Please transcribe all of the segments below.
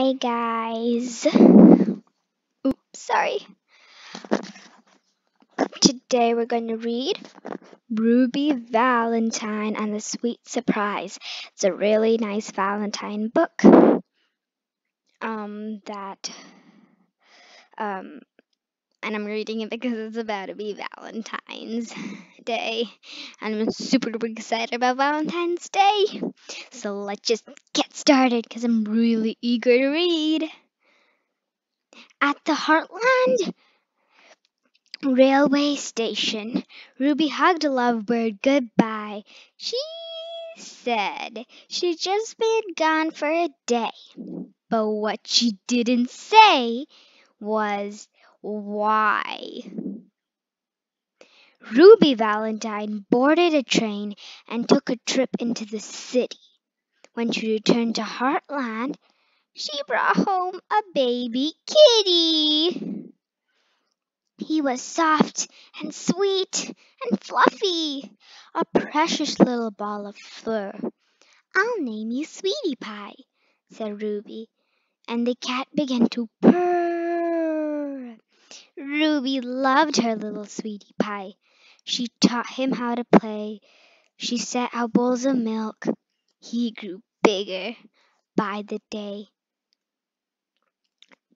Hi guys. Oops, sorry. Today we're going to read Ruby Valentine and the Sweet Surprise. It's a really nice Valentine book. Um that um and I'm reading it because it's about to be Valentine's Day. And I'm super duper excited about Valentine's Day. So let's just get started because I'm really eager to read. At the Heartland Railway Station, Ruby hugged a Lovebird goodbye. She said she'd just been gone for a day. But what she didn't say was why. Ruby Valentine boarded a train and took a trip into the city. When she returned to Heartland, she brought home a baby kitty. He was soft and sweet and fluffy, a precious little ball of fur. I'll name you Sweetie Pie, said Ruby, and the cat began to purr. Ruby loved her little Sweetie Pie. She taught him how to play. She set out bowls of milk. He grew bigger by the day.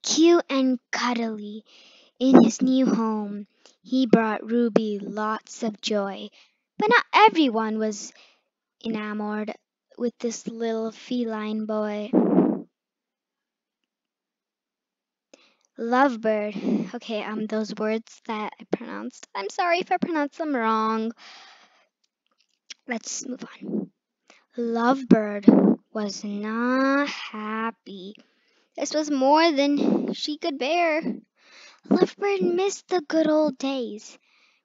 Cute and cuddly in his new home, he brought Ruby lots of joy. But not everyone was enamored with this little feline boy. Lovebird. Okay, um, those words that I pronounced. I'm sorry if I pronounced them wrong. Let's move on. Lovebird was not happy. This was more than she could bear. Lovebird missed the good old days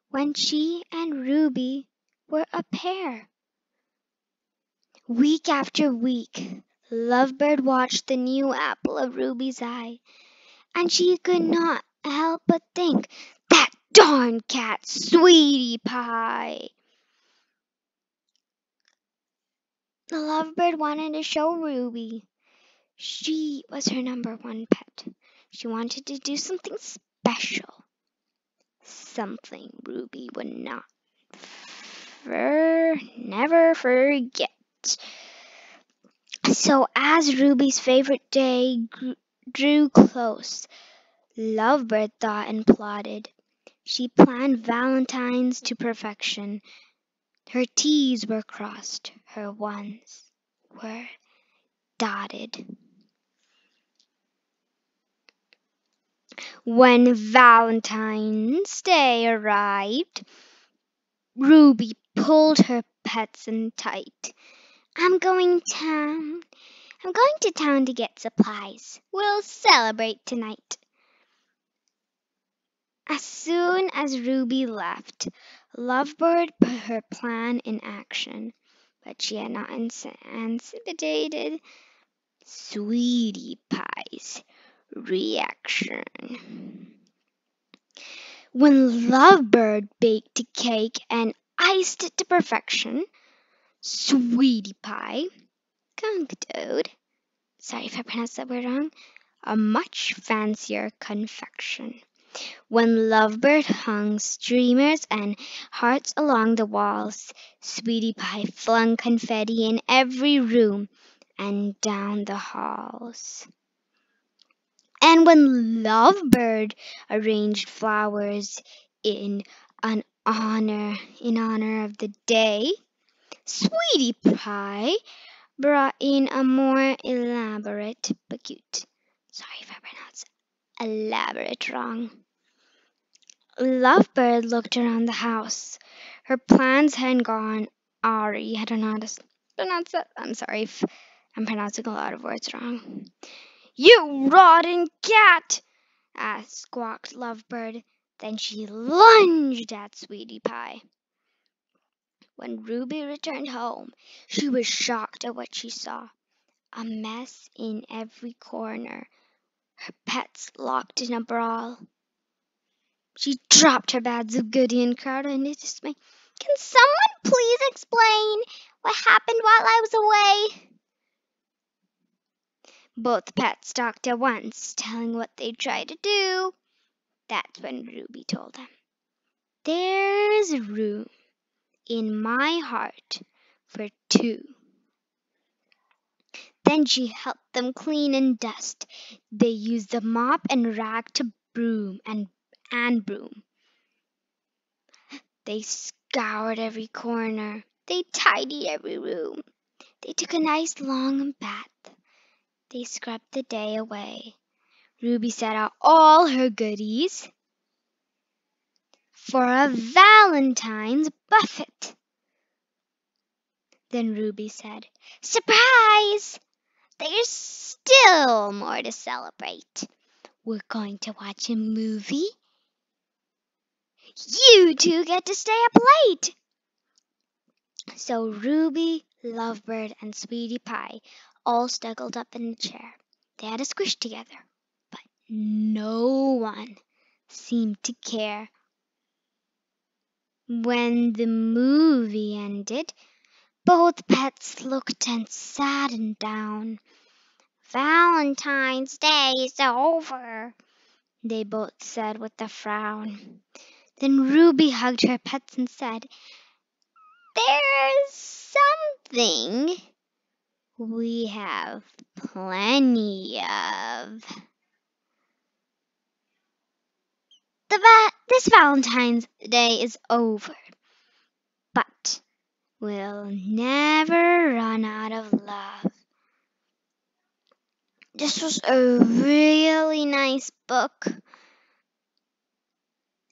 when she and Ruby were a pair. Week after week, Lovebird watched the new apple of Ruby's eye and she could not help but think, that darn cat, Sweetie Pie. The lovebird wanted to show Ruby she was her number one pet. She wanted to do something special, something Ruby would not for, never forget. So, as Ruby's favorite day drew close. Lovebird thought and plotted. She planned valentines to perfection. Her T's were crossed, her ones were dotted. When Valentine's Day arrived, Ruby pulled her pets in tight. I'm going town. I'm going to town to get supplies. We'll celebrate tonight. As soon as Ruby left, Lovebird put her plan in action, but she had not anticipated Sweetie Pie's reaction. When Lovebird baked a cake and iced it to perfection, Sweetie Pie concocted, sorry if I pronounced that word wrong, a much fancier confection. When Lovebird hung streamers and hearts along the walls, Sweetie Pie flung confetti in every room and down the halls. And when Lovebird arranged flowers in an honor in honor of the day, Sweetie Pie brought in a more elaborate but cute. Sorry if I pronounced elaborate wrong. Lovebird looked around the house. Her plans had gone awry. I don't know how to pronounce that. I'm sorry if I'm pronouncing a lot of words wrong. You rotten cat! asked squawked Lovebird. Then she lunged at Sweetie Pie. When Ruby returned home, she was shocked at what she saw. A mess in every corner, her pets locked in a brawl. She dropped her bags of goody and crowded into dismay. Can someone please explain what happened while I was away? Both pets talked at once, telling what they tried to do. That's when Ruby told them, There's room in my heart for two. Then she helped them clean and dust. They used the mop and rag to broom and, and broom. They scoured every corner. They tidied every room. They took a nice long bath. They scrubbed the day away. Ruby set out all her goodies for a Valentine's buffet. Then Ruby said, Surprise! There's still more to celebrate. We're going to watch a movie. You two get to stay up late. So Ruby, Lovebird, and Sweetie Pie all snuggled up in a chair. They had a squish together, but no one seemed to care. When the movie ended, both pets looked and sat and down. Valentine's Day is over, they both said with a frown. Then Ruby hugged her pets and said, There's something we have plenty of. The va- this Valentine's Day is over, we'll never run out of love. This was a really nice book,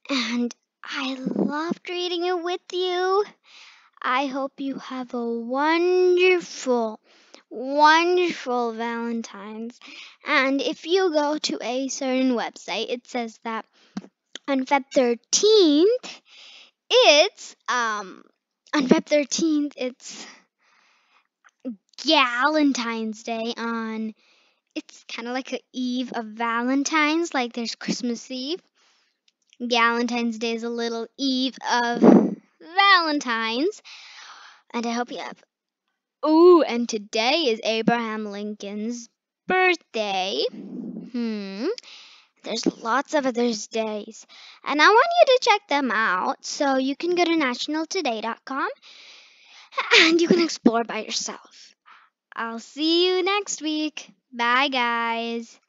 and I loved reading it with you. I hope you have a wonderful, wonderful Valentine's. And if you go to a certain website, it says that on Feb 13th, it's um on Feb 13th, it's Galentine's Day on it's kind of like a eve of Valentine's, like there's Christmas Eve. Galentine's Day is a little eve of Valentine's. And I hope you have. Ooh, and today is Abraham Lincoln's birthday. Hmm. There's lots of other days. And I want you to check them out. So you can go to nationaltoday.com and you can explore by yourself. I'll see you next week. Bye, guys.